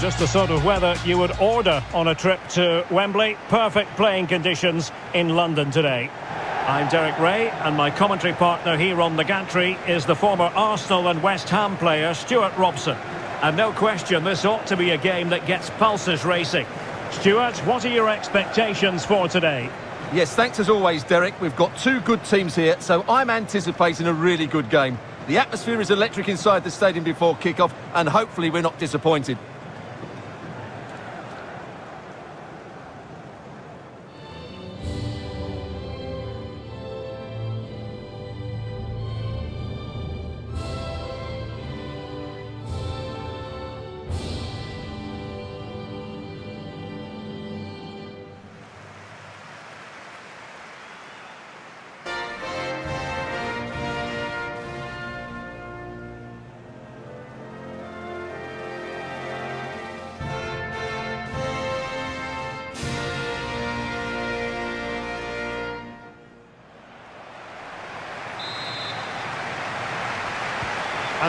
Just the sort of weather you would order on a trip to Wembley. Perfect playing conditions in London today. I'm Derek Rae, and my commentary partner here on the gantry is the former Arsenal and West Ham player Stewart Robson. And no question, this ought to be a game that gets pulses racing. Stewart, what are your expectations for today? Yes, thanks as always, Derek. We've got two good teams here, so I'm anticipating a really good game. The atmosphere is electric inside the stadium before kick-off, and hopefully we're not disappointed.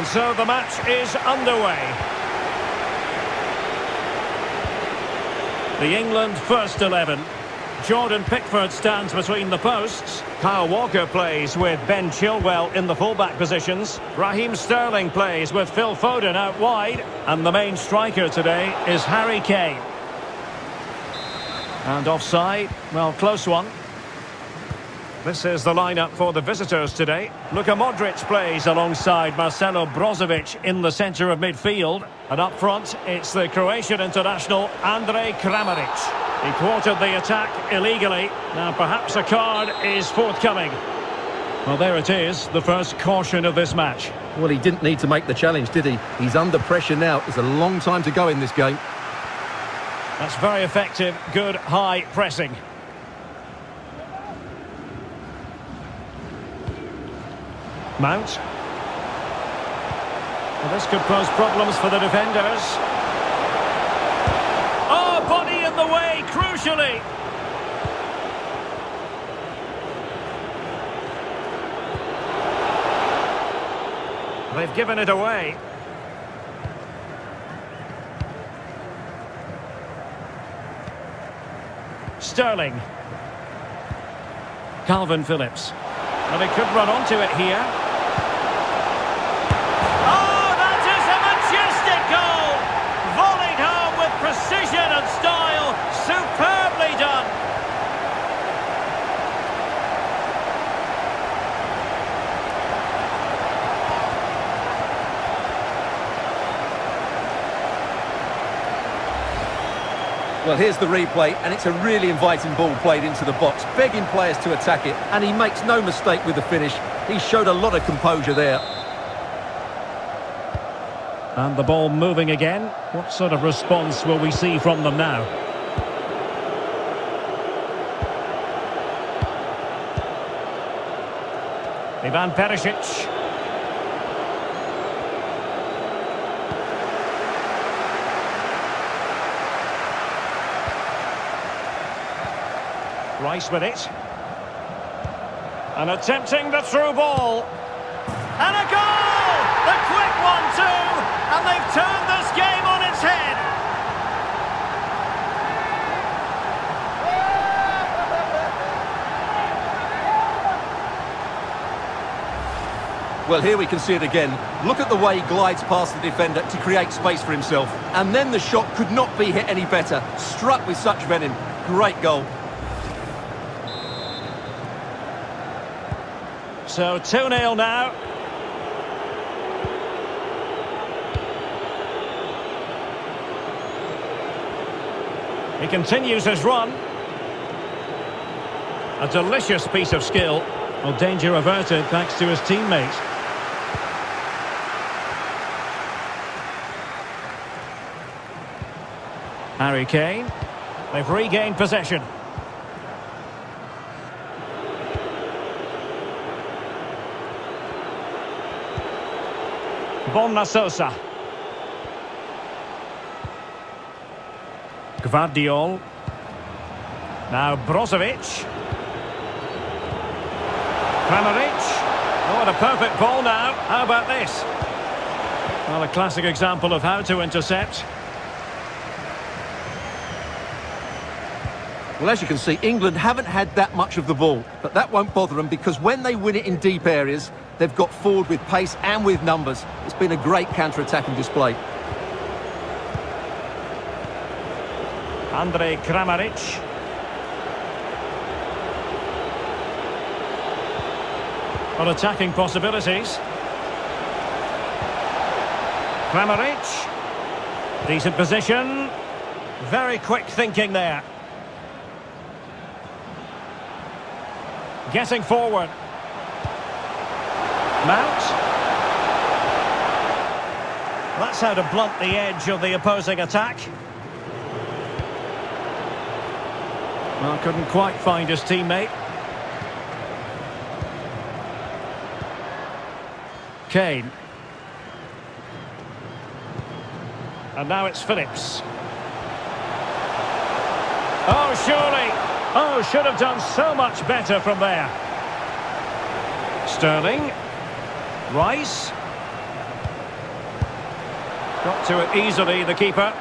And so the match is underway. The England first 11. Jordan Pickford stands between the posts. Kyle Walker plays with Ben Chilwell in the fullback positions. Raheem Sterling plays with Phil Foden out wide. And the main striker today is Harry Kane. And offside, well, close one. This is the lineup for the visitors today. Luka Modric plays alongside Marcelo Brozovic in the centre of midfield. And up front, it's the Croatian international Andrej Kramaric. He quartered the attack illegally. Now perhaps a card is forthcoming. Well, there it is, the first caution of this match. Well, he didn't need to make the challenge, did he? He's under pressure now. It's a long time to go in this game. That's very effective, good high pressing. Mount. Well, this could pose problems for the defenders. Oh, body in the way, crucially. They've given it away. Sterling. Kalvin Phillips. Well, they could run onto it here. Oh, that is a majestic goal! Volleyed home with precision and style. Superbly done. Well, here's the replay, and it's a really inviting ball played into the box, begging players to attack it, and he makes no mistake with the finish. He showed a lot of composure there. And the ball moving again. What sort of response will we see from them now? Ivan Perisic. Rice with it. And attempting the through ball. And a goal! The quick one too! And they've turned this game on its head. Well, here we can see it again. Look at the way he glides past the defender to create space for himself. And then the shot could not be hit any better. Struck with such venom. Great goal. So 2-0 now. He continues his run. A delicious piece of skill. Well, danger averted thanks to his teammate. Harry Kane. They've regained possession. Borna Sosa. Gvardiol. Now Brozovic. Kramaric. Oh, what a perfect ball now. How about this? Well, a classic example of how to intercept. Well, as you can see, England haven't had that much of the ball, but that won't bother them because when they win it in deep areas, they've got forward with pace and with numbers. It's been a great counter-attacking display. Andrej Kramaric. On attacking possibilities. Kramaric. Decent position. Very quick thinking there. Getting forward. Mount. That's how to blunt the edge of the opposing attack. Well, couldn't quite find his teammate. Kane. And now it's Phillips. Oh, surely. Oh, should have done so much better from there. Sterling. Rice. Got to it easily, the keeper.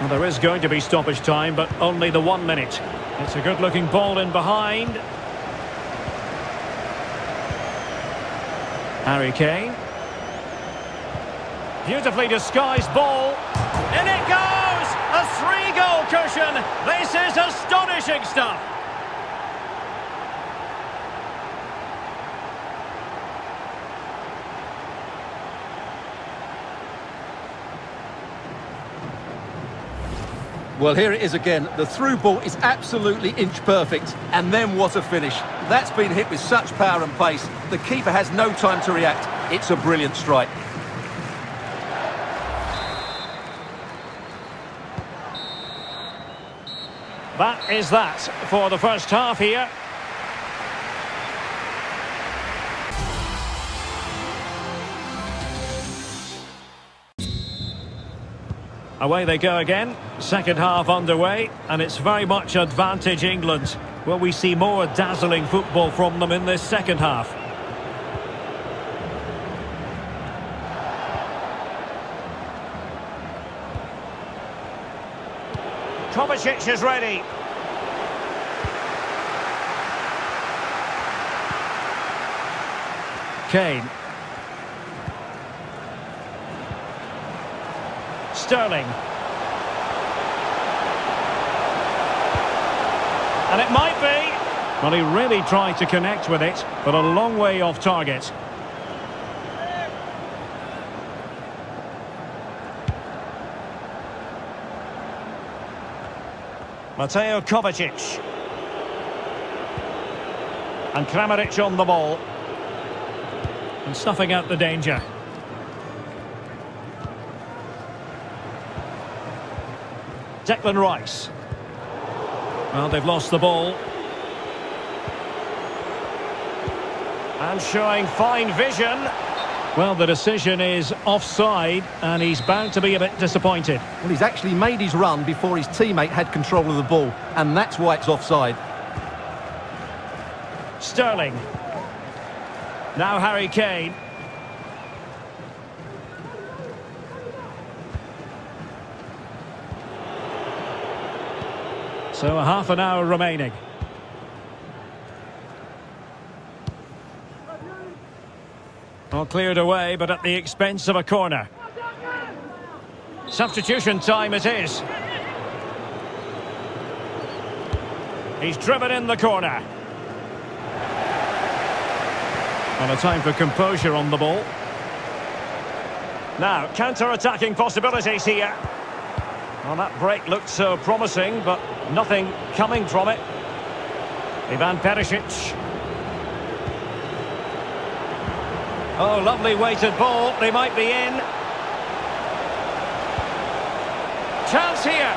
Well, there is going to be stoppage time, but only the one minute. It's a good-looking ball in behind. Harry Kane. Beautifully disguised ball. In it goes! A three-goal cushion! This is astonishing stuff! Well, here it is again. The through ball is absolutely inch perfect. And then what a finish. That's been hit with such power and pace. The keeper has no time to react. It's a brilliant strike. That is that for the first half here. Away they go again. Second half underway, and it's very much advantage England. Will we see more dazzling football from them in this second half? Kovacic is ready. Kane. Sterling. And it might be. Well, he really tried to connect with it, but a long way off target. Mateo Kovacic. And Kramaric on the ball. And snuffing out the danger. Declan Rice. Well, they've lost the ball. And showing fine vision. Well, the decision is offside, and he's bound to be a bit disappointed. Well, he's actually made his run before his teammate had control of the ball, and that's why it's offside. Sterling. Now Harry Kane. So half an hour remaining. All cleared away, but at the expense of a corner. Substitution time it is. He's driven in the corner. And a time for composure on the ball. Now, counter-attacking possibilities here. Well, that break looked so promising, but nothing coming from it. Ivan Perisic. Oh, lovely weighted ball. They might be in. Chance here.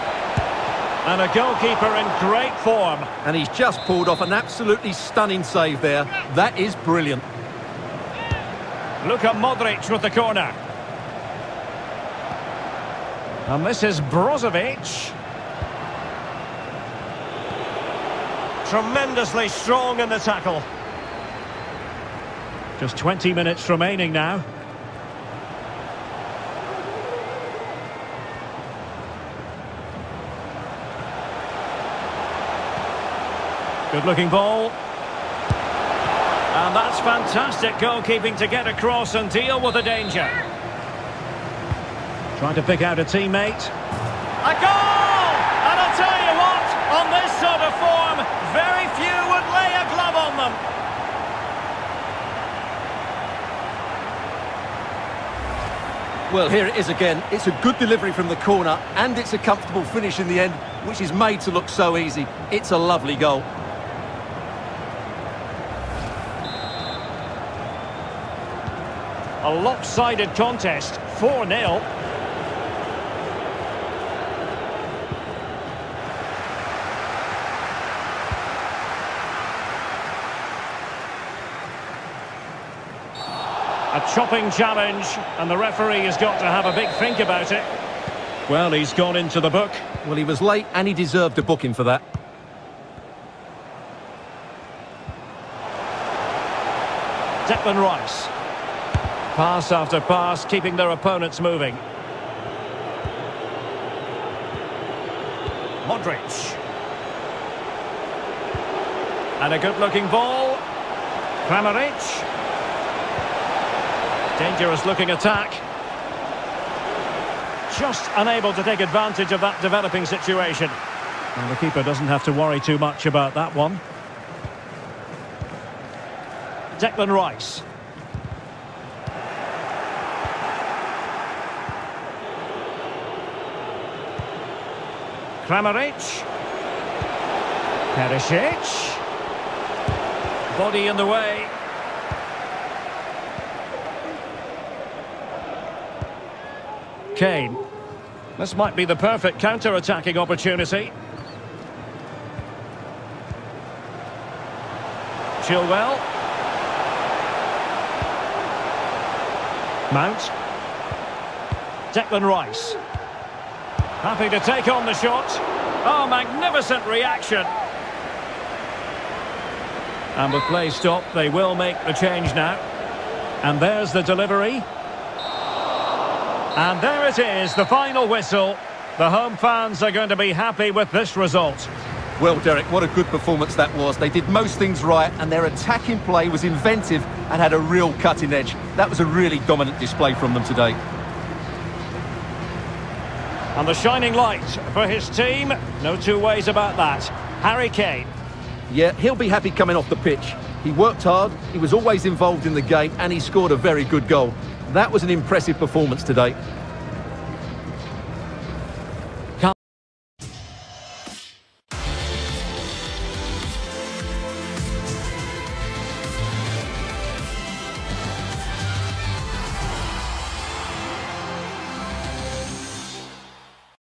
And a goalkeeper in great form. And he's just pulled off an absolutely stunning save there. That is brilliant. Luka Modric with the corner. And this is Brozovic. Tremendously strong in the tackle. Just 20 minutes remaining now. Good looking ball. And that's fantastic goalkeeping to get across and deal with the danger. Trying to pick out a teammate. A goal! And I'll tell you what, on this sort of form, very few would lay a glove on them. Well, here it is again. It's a good delivery from the corner, and it's a comfortable finish in the end, which is made to look so easy. It's a lovely goal. A lopsided contest, 4-0. A chopping challenge, and the referee has got to have a big think about it. Well, he's gone into the book. Well, he was late, and he deserved a booking for that. Declan Rice. Pass after pass, keeping their opponents moving. Modric. And a good-looking ball. Kramaric. Dangerous looking attack. Just unable to take advantage of that developing situation. And the keeper doesn't have to worry too much about that one. Declan Rice. Kramaric. Perisic. Body in the way. Kane. This might be the perfect counter-attacking opportunity. Chilwell. Mount. Declan Rice. Happy to take on the shot. Oh, magnificent reaction. And with play stopped, they will make the change now. And there's the delivery. And there it is, the final whistle. The home fans are going to be happy with this result. Well, Derek, what a good performance that was. They did most things right, and their attacking play was inventive and had a real cutting edge. That was a really dominant display from them today. And the shining light for his team, no two ways about that. Harry Kane. Yeah, he'll be happy coming off the pitch. He worked hard, he was always involved in the game, and he scored a very good goal. That was an impressive performance today.